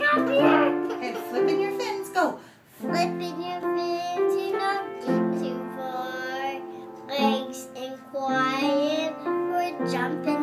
Okay, flipping your fins, go. Flipping your fins, you don't get too far. Legs and quiet, we're jumping.